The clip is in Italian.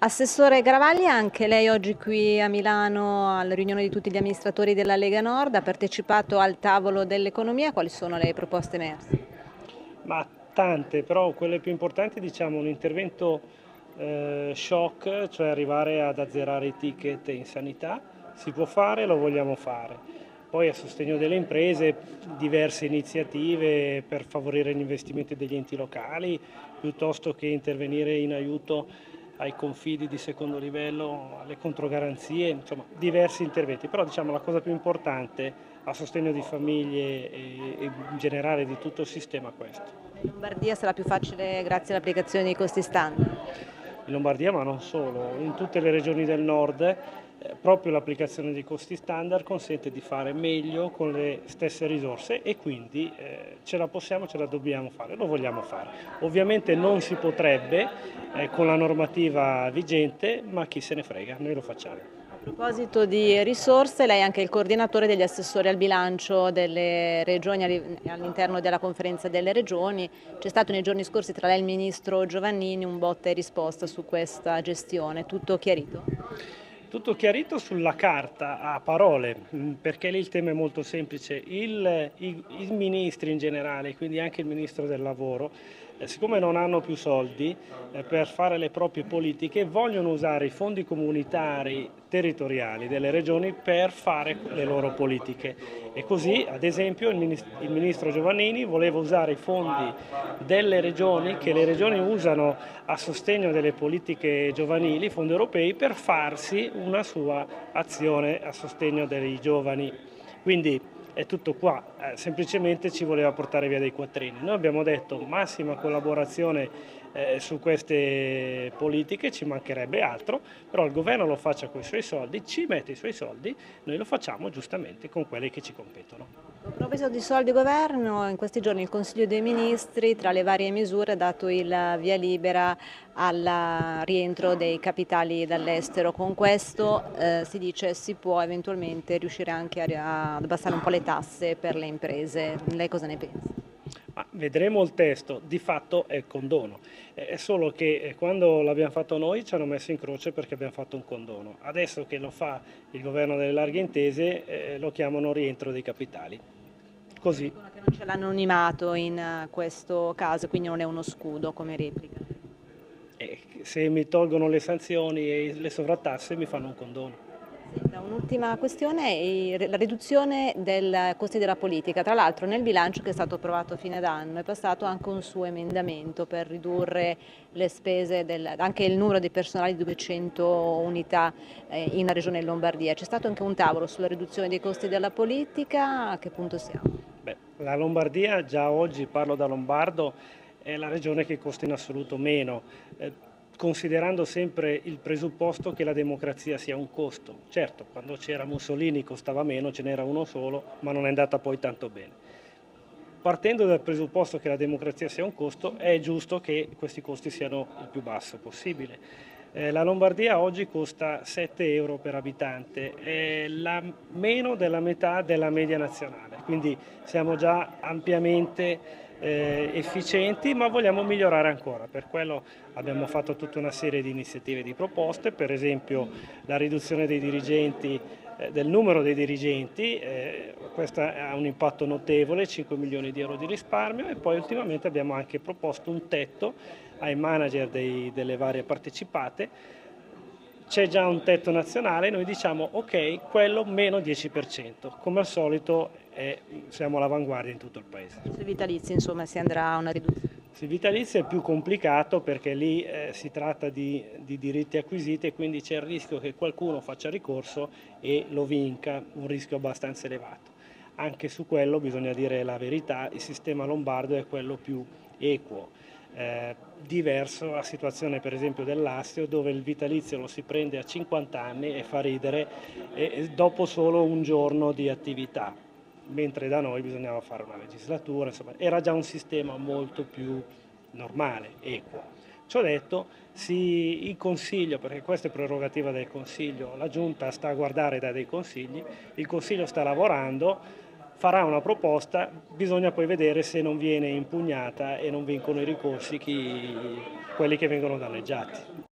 Assessore Gravagli, anche lei oggi qui a Milano alla riunione di tutti gli amministratori della Lega Nord ha partecipato al tavolo dell'economia, quali sono le proposte emerse? Ma tante, però quelle più importanti diciamo un intervento eh, shock, cioè arrivare ad azzerare i ticket in sanità, si può fare, lo vogliamo fare. Poi a sostegno delle imprese diverse iniziative per favorire gli investimenti degli enti locali, piuttosto che intervenire in aiuto ai confidi di secondo livello, alle controgaranzie, insomma diversi interventi, però diciamo la cosa più importante a sostegno di famiglie e, in generale di tutto il sistema è questo. In Lombardia sarà più facile grazie all'applicazione dei costi standard? In Lombardia ma non solo, in tutte le regioni del nord eh, proprio l'applicazione dei costi standard consente di fare meglio con le stesse risorse e quindi eh, ce la possiamo, ce la dobbiamo fare, lo vogliamo fare. Ovviamente non si potrebbe eh, con la normativa vigente, ma chi se ne frega, noi lo facciamo. A proposito di risorse, lei è anche il coordinatore degli assessori al bilancio delle regioni all'interno della conferenza delle regioni. C'è stato nei giorni scorsi tra lei e il ministro Giovannini un botta e risposta su questa gestione, tutto chiarito? Tutto chiarito sulla carta, a parole, mm, perché lì il tema è molto semplice. Il, i, I ministri in generale, quindi anche il ministro del lavoro, siccome non hanno più soldi eh, per fare le proprie politiche, vogliono usare i fondi comunitari territoriali delle regioni per fare le loro politiche. E così, ad esempio, il ministro, Giovannini voleva usare i fondi delle regioni, che le regioni usano a sostegno delle politiche giovanili, fondi europei, per farsi una sua azione a sostegno dei giovani. Quindi è tutto qua, eh, semplicemente ci voleva portare via dei quattrini. Noi abbiamo detto massima collaborazione eh, su queste politiche, ci mancherebbe altro, però il governo lo faccia con i suoi soldi, ci mette i suoi soldi, noi lo facciamo giustamente con quelli che ci competono. A proposito di soldi governo, in questi giorni il Consiglio dei Ministri tra le varie misure ha dato il via libera al rientro dei capitali dall'estero. Con questo eh, si dice si può eventualmente riuscire anche ad abbassare un po' le tasse per le imprese. Lei cosa ne pensa? Ma vedremo il testo, di fatto è condono, è solo che eh, quando l'abbiamo fatto noi ci hanno messo in croce perché abbiamo fatto un condono. Adesso che lo fa il governo delle larghe intese eh, lo chiamano rientro dei capitali. Così. Dicono che non ce l'hanno animato in eh, questo caso, quindi non è uno scudo come replica. Eh, se mi tolgono le sanzioni e le sovrattasse mi fanno un condono. Un'ultima questione è la riduzione dei costi della politica. Tra l'altro nel bilancio che è stato approvato a fine d'anno è passato anche un suo emendamento per ridurre le spese, del, anche il numero di personali di 200 unità eh, in Regione Lombardia. C'è stato anche un tavolo sulla riduzione dei costi della politica, a che punto siamo? Beh, la Lombardia, già oggi parlo da lombardo, è la regione che costa in assoluto meno. Eh, considerando sempre il presupposto che la democrazia sia un costo. Certo, quando c'era Mussolini costava meno, ce n'era uno solo, ma non è andata poi tanto bene. Partendo dal presupposto che la democrazia sia un costo, è giusto che questi costi siano il più basso possibile. Eh, la Lombardia oggi costa 7 euro per abitante, è la, meno della metà della media nazionale, quindi siamo già ampiamente eh, efficienti, ma vogliamo migliorare ancora. Per quello abbiamo fatto tutta una serie di iniziative e di proposte, per esempio la riduzione dei dirigenti, eh, del numero dei dirigenti, eh, questo ha un impatto notevole, 5 milioni di euro di risparmio e poi ultimamente abbiamo anche proposto un tetto ai manager dei, delle varie partecipate c'è già un tetto nazionale, noi diciamo ok, quello meno 10%, come al solito è, siamo all'avanguardia in tutto il paese. Sui vitalizi insomma si andrà a una riduzione? Sui vitalizi è più complicato perché lì eh, si tratta di, di, diritti acquisiti e quindi c'è il rischio che qualcuno faccia ricorso e lo vinca, un rischio abbastanza elevato. Anche su quello bisogna dire la verità, il sistema lombardo è quello più equo eh, diverso la situazione per esempio dell'Astio dove il vitalizio lo si prende a 50 anni e fa ridere e, dopo solo un giorno di attività, mentre da noi bisognava fare una legislatura, insomma era già un sistema molto più normale, equo. Ciò detto, sì, il Consiglio, perché questa è prerogativa del Consiglio, la Giunta sta a guardare da dei consigli, il Consiglio sta lavorando, farà una proposta, bisogna poi vedere se non viene impugnata e non vincono i ricorsi chi, quelli che vengono danneggiati.